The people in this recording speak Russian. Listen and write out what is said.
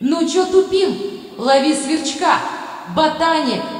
Ну чё тупим? Лови сверчка! Ботаник!